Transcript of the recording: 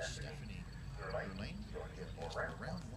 Stephanie Verlaine, around